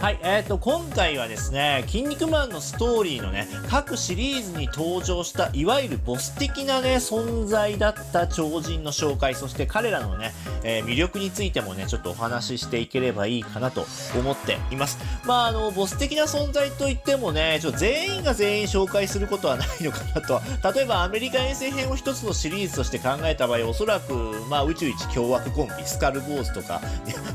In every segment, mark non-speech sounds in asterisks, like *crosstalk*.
はい、えーと、今回はですね、筋肉マンのストーリーのね、各シリーズに登場した、いわゆるボス的なね、存在だった超人の紹介、そして彼らのね、えー、魅力についてもね、ちょっとお話ししていければいいかなと思っています。まあ、あの、ボス的な存在といってもね、ちょ全員が全員紹介することはないのかなと、例えばアメリカ遠征編を一つのシリーズとして考えた場合、おそらく、まあ、宇宙一凶悪コンビ、スカルボーズとか、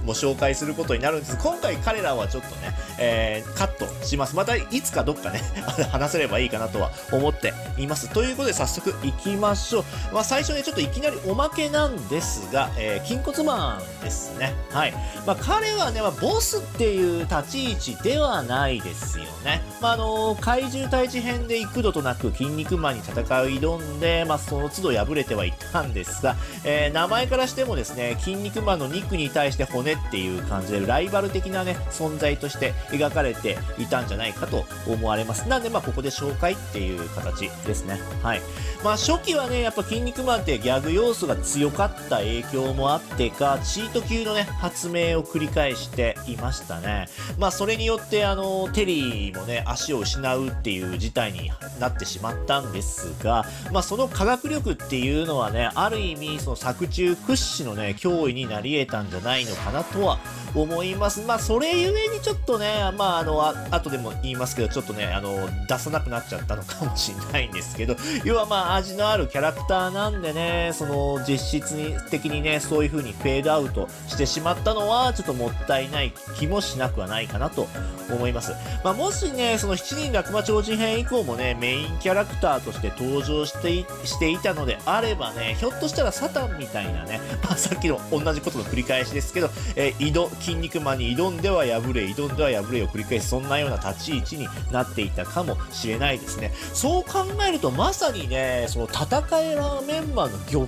も紹介することになるんです。今回彼らはちょっとね、えー、カットします。またいつかどっかね *laughs* 話せればいいかなとは思っています。ということで早速行きましょう。まあ最初ね、ちょっといきなりおまけなんですが、えー、筋骨マンですね。はい。まあ彼はね、まあ、ボスっていう立ち位置ではないですよね。まああのー、怪獣退治編で幾度となく筋肉マンに戦いを挑んで、まあその都度敗れてはいたんですが、えー、名前からしてもですね、筋肉マンの肉に対して骨っていう感じでライバル的なね、存在として描かれていたんじゃないかと思われます。なんで、まあ、ここで紹介っていう形ですね。はい。まあ、初期はね、やっぱ筋肉マンってギャグ要素が強かった影響もあってか、チート級のね、発明を繰り返していましたね。まあ、それによって、あの、テリーもね、足を失うっていう事態になってしまったんですが、まあ、その科学力っていうのはね、ある意味、その作中屈指のね、脅威になり得たんじゃないのかなとは思います。まあ、それゆえにちょっとっとね、まあ、あの、あ後でも言いますけど、ちょっとね、あの、出さなくなっちゃったのかもしれないんですけど、*laughs* 要はまあ、味のあるキャラクターなんでね、その、実質的にね、そういう風にフェードアウトしてしまったのは、ちょっともったいない気もしなくはないかなと思います。まあ、もしね、その7人落馬超人編以降もね、メインキャラクターとして登場していしていたのであればね、ひょっとしたらサタンみたいなね、*laughs* まあ、さっきの同じことの繰り返しですけど、えー、井戸、筋肉マンに挑んでは敗れ、挑では敗れを繰り返し、そんなような立ち位置になっていたかもしれないですね。そう考えると、まさにね、その戦いラーメンマンの玉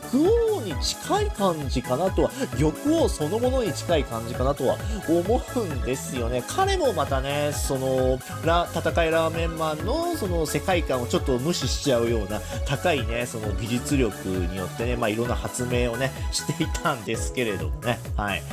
王に近い感じかなとは、玉王そのものに近い感じかなとは思うんですよね。彼もまたね、その、ラ、戦いラーメンマンのその世界観をちょっと無視しちゃうような高いね、その技術力によってね、まあいろんな発明をね、していたんですけれどもね。はい。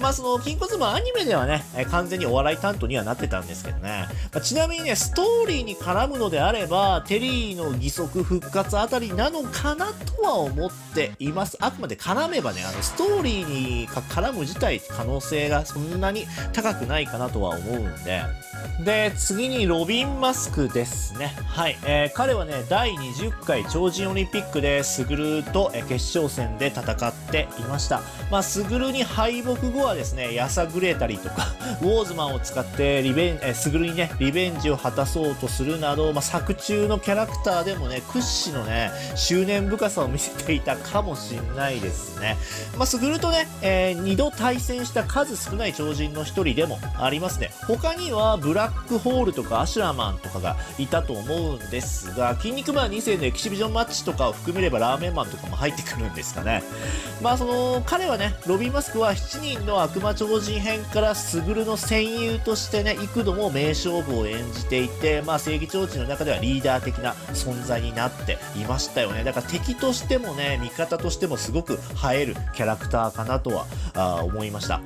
まあその、筋骨マンアニメではね、完全にお笑い担当にはなってたんですけどね。まあ、ちなみにね、ストーリーに絡むのであれば、テリーの義足復活あたりなのかなとは思っています。あくまで絡めばね、あの、ストーリーに絡む自体可能性がそんなに高くないかなとは思うんで。で、次にロビン・マスクですね。はい。えー、彼はね、第20回超人オリンピックでスグルと決勝戦で戦っていました。まあ、スグルに敗北後はですね、やさぐれたりとか、ウォーズマンを使ってリベン、えスグルにね、リベンジを果たそうとするなど、まあ、作中のキャラクターでもね、屈指のね、執念深さを見せていたかもしれないですね。まあ、スグルとね、えー、2度対戦した数少ない超人の一人でもありますね。他には、ブラックホールとかアシュラマンとかがいたと思うんですが、筋肉マン2世のエキシビジョンマッチとかを含めればラーメンマンとかも入ってくるんですかね。まあその、彼はね、ロビン・マスクは7人の悪魔超人編からスグルの戦友としてね、幾度も名勝負を演じていて、まあ正義超人の中ではリーダー的な存在になっていましたよね。だから敵としてもね、味方としてもすごく映えるキャラクターかなとは思いました。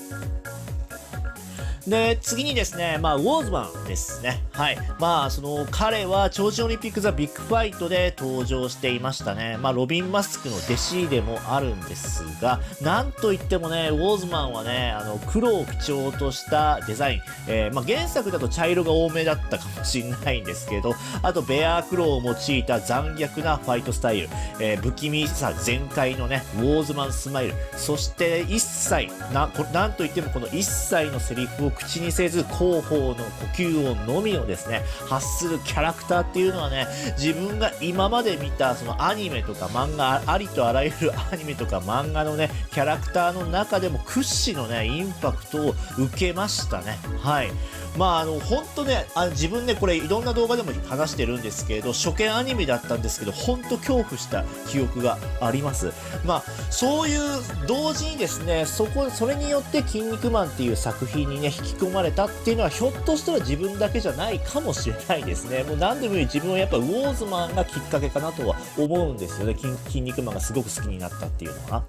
で、次にですね、まあ、ウォーズマンですね。はい。まあ、その、彼は、超人オリンピックザ・ビッグファイトで登場していましたね。まあ、ロビン・マスクの弟子でもあるんですが、なんといってもね、ウォーズマンはね、あの、黒を基調としたデザイン。えー、まあ、原作だと茶色が多めだったかもしれないんですけど、あと、ベアークローを用いた残虐なファイトスタイル。えー、不気味さ全開のね、ウォーズマンスマイル。そして、一切、な、なんといってもこの一切のセリフを口にせず広報の呼吸音のみをですね発するキャラクターっていうのはね自分が今まで見たそのアニメとか漫画ありとあらゆる *laughs* アニメとか漫画のねキャラクターの中でも屈指のねインパクトを受けましたね。はい。まああの本当ねあ自分ねこれいろんな動画でも話してるんですけれど初見アニメだったんですけど本当恐怖した記憶があります。まあそういう同時にですねそこそれによって「筋肉マン」っていう作品にね引き込まれたっていうのはひょっとしたら自分だけじゃないかもしれないですね。もう何でもいい自分はやっぱウォーズマンがきっかけかなとは思うんですよね。筋肉マンがすごく好きになったっていうのは。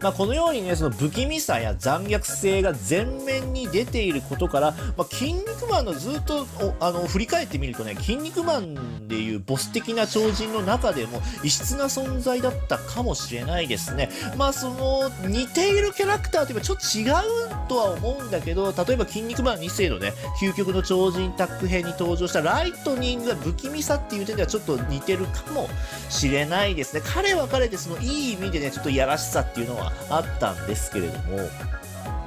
まあ、このようにね、その不気味さや残虐性が前面に出ていることから、まあ、筋肉マンのずっとあの振り返ってみるとね、筋肉マンでいうボス的な超人の中でも異質な存在だったかもしれないですね。まあ、その似ているキャラクターというかちょっと違うとは思うんだけど、例えば筋肉マン2世のね、究極の超人タッグ編に登場したライトニングが不気味さっていう点ではちょっと似てるかもしれないですね。彼は彼でそのいい意味でね、ちょっといやらしさっていうのはあったんですけれども、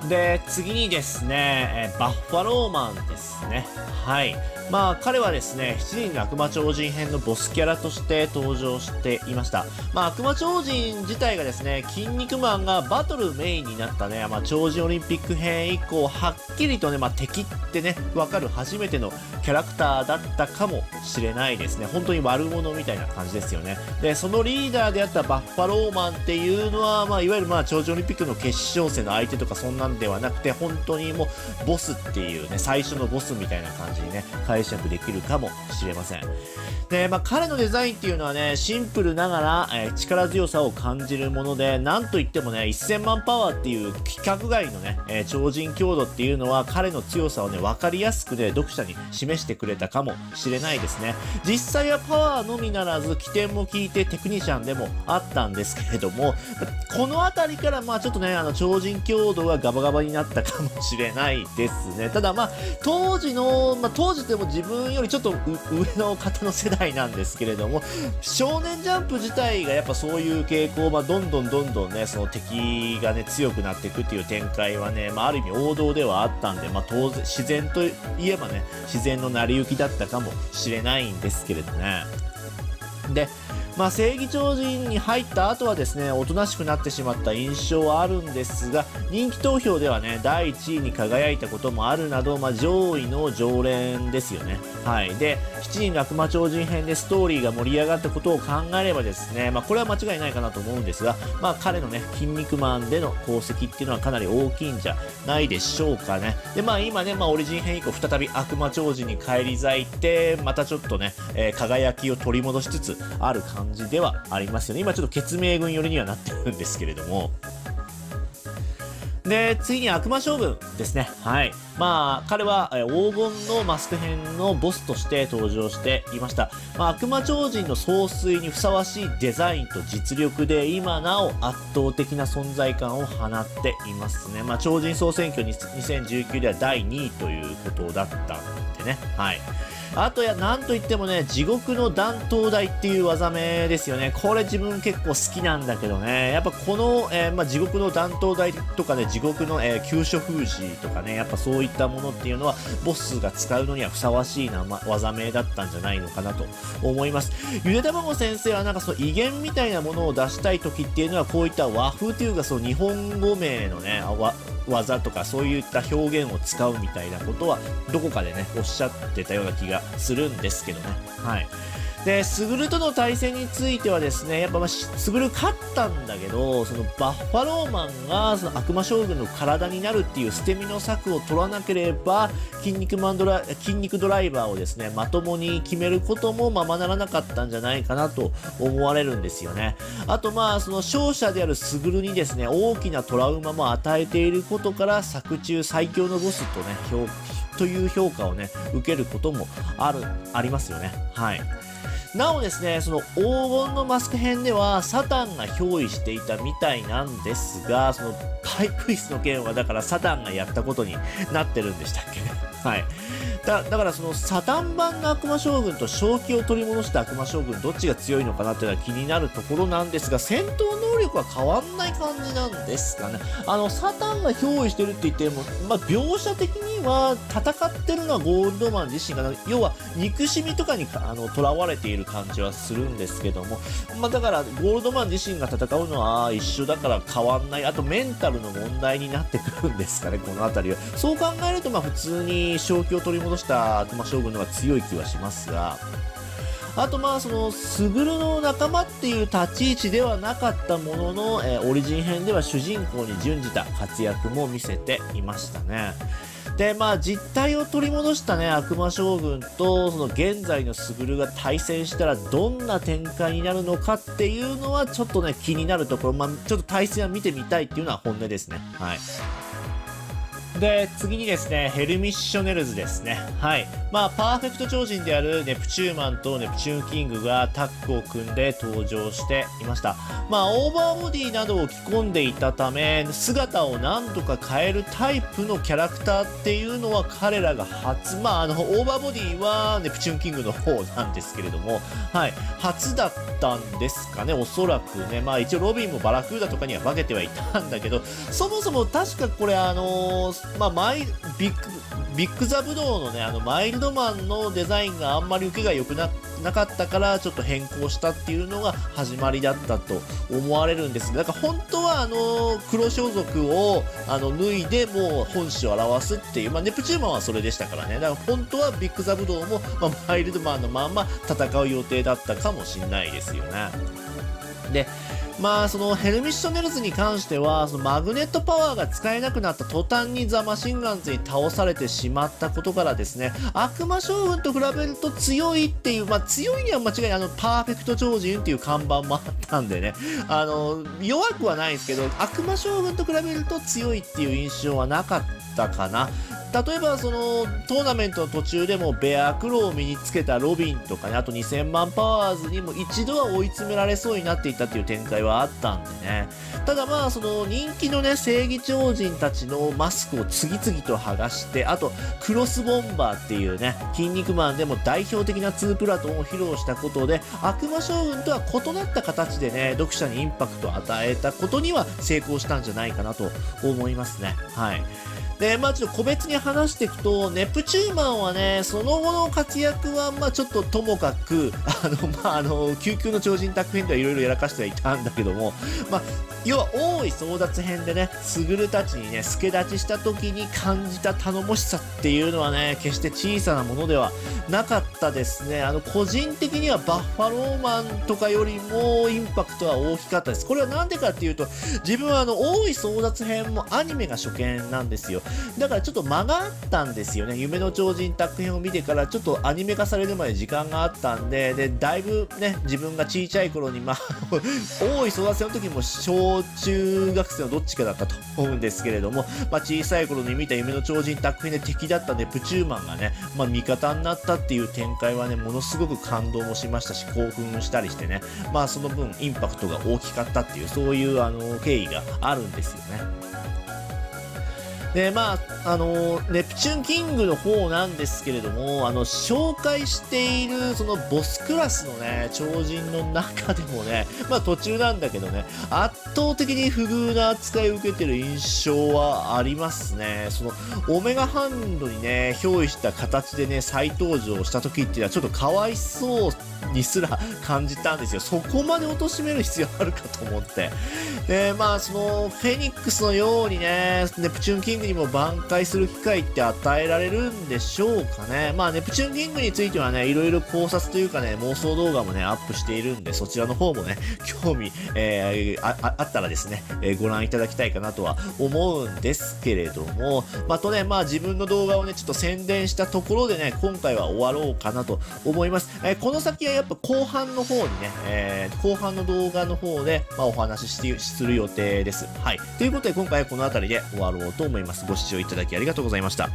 で、次にですね、えバッファローマンですね。はい。まあ彼はですね、7人の悪魔超人編のボスキャラとして登場していました。まあ悪魔超人自体がですね、筋肉マンがバトルメインになったね、まあ超人オリンピック編以降、はっきりとね、まあ敵ってね、わかる初めてのキャラクターだったかもしれないですね。本当に悪者みたいな感じですよね。で、そのリーダーであったバッファローマンっていうのは、まあいわゆるまあ超人オリンピックの決勝戦の相手とかそんなんではなくて、本当にもうボスっていうね、最初のボスみたいな感じにね、解釈できるかもしれません。で、まあ、彼のデザインっていうのはね、シンプルながら、えー、力強さを感じるもので、なんといってもね、1000万パワーっていう規格外のね、えー、超人強度っていうのは彼の強さをね、分かりやすくね、読者に示してくれたかもしれないですね。実際はパワーのみならず、起点も効いてテクニシャンでもあったんですけれども、この辺りからまあちょっとね、あの超人強度がガバガバになったかもしれないですね。ただまあ、当時の、まあ当時でも自分よりちょっと上の方の世代なんですけれども、少年ジャンプ自体がやっぱそういう傾向、まあ、どんどんどんどんね、その敵がね、強くなっていくっていう展開はね、まあ、ある意味王道ではあったんで、まあ、当然、自然といえばね、自然の成り行きだったかもしれないんですけれどね。で、まあ、正義超人に入った後はですね、おとなしくなってしまった印象はあるんですが、人気投票ではね、第1位に輝いたこともあるなど、まあ、上位の常連ですよね。はい。で、7人の悪魔超人編でストーリーが盛り上がったことを考えればですね、まあ、これは間違いないかなと思うんですが、まあ、彼のね、筋肉マンでの功績っていうのはかなり大きいんじゃないでしょうかね。で、まあ、今ね、まあ、オリジン編以降、再び悪魔超人に返り咲いて、またちょっとね、えー、輝きを取り戻しつつある感感じではありますよね。今ちょっと血明軍寄りにはなってるんですけれども。で、次に悪魔将軍ですね。はい。まあ、彼は、黄金のマスク編のボスとして登場していました。まあ、悪魔超人の総帥にふさわしいデザインと実力で、今なお圧倒的な存在感を放っていますね。まあ、超人総選挙に2019では第2位ということだったんでね。はい。あとや、なんといってもね、地獄の弾頭台っていう技名ですよね。これ自分結構好きなんだけどね。やっぱこの、えー、まあ、地獄の弾頭台とかね、地獄の、えー、急所封じとかね、やっぱそういいったものっていうのは、ボスが使うのにはふさわしいな、ま、技名だったんじゃないのかなと思います。ゆで卵先生はなんかその威厳みたいなものを出したい時っていうのは、こういった和風というか、その日本語名のね、技とかそういった表現を使うみたいなことはどこかでねおっしゃってたような気がするんですけどねはいで、スグルとの対戦についてはですね、やっぱまあ、スグル勝ったんだけど、そのバッファローマンがその悪魔将軍の体になるっていう捨て身の策を取らなければ、筋肉マンドラ、筋肉ドライバーをですね、まともに決めることもままならなかったんじゃないかなと思われるんですよね。あとまあ、その勝者であるスグルにですね、大きなトラウマも与えていることから、作中最強のボスとね、評という評価をね、受けることもある、ありますよね。はい。なおですね、その黄金のマスク編では、サタンが憑依していたみたいなんですが、そのパイプ椅子の件はだからサタンがやったことになってるんでしたっけ？ね。*laughs* はい。だだからそのサタン版の悪魔将軍と正気を取り戻した悪魔将軍どっちが強いのかなっていうのは気になるところなんですが戦闘能力は変わんない感じなんですかねあのサタンが憑依してるって言っても、まあ、描写的には戦ってるのはゴールドマン自身が要は憎しみとかにあの囚われている感じはするんですけども、まあ、だからゴールドマン自身が戦うのは一緒だから変わんない。あとメンタルの問題になってくるんですかねこの辺りは。そう考えるとまあ普通に正気を取り戻した悪魔将軍の方が強い気はしますが。あとまあそのスグルの仲間っていう立ち位置ではなかったものの、えー、オリジン編では主人公に準じた活躍も見せていましたね。で、まあ実態を取り戻したね、悪魔将軍と、その現在のスグルが対戦したらどんな展開になるのかっていうのはちょっとね、気になるところ、まあちょっと対戦は見てみたいっていうのは本音ですね。はい。で、次にですね、ヘルミッショネルズですね。はい。まあ、パーフェクト超人であるネプチューンマンとネプチューンキングがタッグを組んで登場していました。まあ、オーバーボディなどを着込んでいたため、姿を何とか変えるタイプのキャラクターっていうのは彼らが初、まあ、あの、オーバーボディはネプチューンキングの方なんですけれども、はい。初だったんですかね、おそらくね。まあ、一応ロビンもバラクーダとかには化けてはいたんだけど、そもそも確かこれあのーまあ、マイビッグビッグザ武道のね、あの、マイルドマンのデザインがあんまり受けが良くなかったから、ちょっと変更したっていうのが始まりだったと思われるんですが、だから本当はあの、黒装束をあの脱いでもう本性を現すっていう、まあ、ネプチューンマンはそれでしたからね。だから本当はビッグザ武道も、まあ、マイルドマンのまんま戦う予定だったかもしんないですよね。で、まあ、そのヘルミッショネルズに関しては、そのマグネットパワーが使えなくなった途端にザ・マシンガンズに倒されてしまったことからですね、悪魔将軍と比べると強いっていう、まあ強いには間違いない、あの、パーフェクト超人っていう看板もあったんでね、あの、弱くはないんですけど、悪魔将軍と比べると強いっていう印象はなかったかな。例えばそのトーナメントの途中でもベアクロを身につけたロビンとかねあと2000万パワーズにも一度は追い詰められそうになっていたっていう展開はあったんでね。ただまあその人気のね正義超人たちのマスクを次々と剥がしてあとクロスボンバーっていうね筋肉マンでも代表的な2プラトンを披露したことで悪魔将軍とは異なった形でね読者にインパクトを与えたことには成功したんじゃないかなと思いますね。はい。で、まあちょっと個別に話していくと、ネプチューマンはね、その後の活躍は、まあちょっとともかく、あの、まああの、救急の超人宅編ではいろいろやらかしてはいたんだけども、まあ、要は大い争奪編でね、スグルたちにね、助立ちした時に感じた頼もしさっていうのはね、決して小さなものではなかったですね。あの、個人的にはバッファローマンとかよりもインパクトは大きかったです。これはなんでかっていうと、自分はあの、大い争奪編もアニメが初見なんですよ。だからちょっと間があったんですよね。夢の超人宅編を見てからちょっとアニメ化されるまで時間があったんで、で、だいぶね、自分が小さい頃に、まあ、*laughs* 大い争奪戦の時も小中学生のどっちかだったと思うんですけれども、まあ、小さい頃に見た夢の超人宅編で敵だったね、プチューマンがね、まあ、味方になったっていう展開はね、ものすごく感動もしましたし、興奮したりしてね、まあ、その分インパクトが大きかったっていう、そういうあの経緯があるんですよね。で、まあ、あの、ネプチューンキングの方なんですけれども、あの、紹介している、そのボスクラスのね、超人の中でもね、まあ途中なんだけどね、圧倒的に不遇な扱いを受けてる印象はありますね。その、オメガハンドにね、憑依した形でね、再登場した時っていうのはちょっとかわいそうにすら感じたんですよ。そこまで貶める必要あるかと思って。で、まあ、その、フェニックスのようにね、ネプチューンキングにも挽回する機会って与えられるんでしょうかね。まあ、ネプチューンキングについてはね、いろいろ考察というかね、妄想動画もね、アップしているんで、そちらの方もね、*laughs* 興味、えー、ああったらですね、えー、ご覧いただきたいかなとは思うんですけれども、まあ、とね、まあ、自分の動画をね、ちょっと宣伝したところでね、今回は終わろうかなと思います。えー、この先はやっぱ後半の方にね、えー、後半の動画の方で、まあ、お話しする予定です。はい。ということで今回はこの辺りで終わろうと思いますます。ご視聴いただきありがとうございました。